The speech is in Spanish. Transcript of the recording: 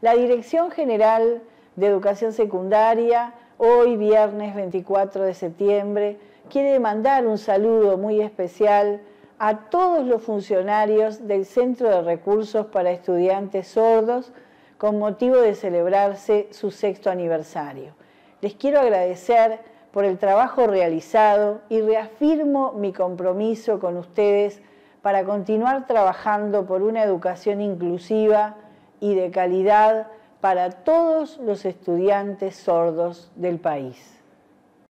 La Dirección General de Educación Secundaria, hoy viernes 24 de septiembre, quiere mandar un saludo muy especial a todos los funcionarios del Centro de Recursos para Estudiantes Sordos con motivo de celebrarse su sexto aniversario. Les quiero agradecer por el trabajo realizado y reafirmo mi compromiso con ustedes para continuar trabajando por una educación inclusiva y de calidad para todos los estudiantes sordos del país.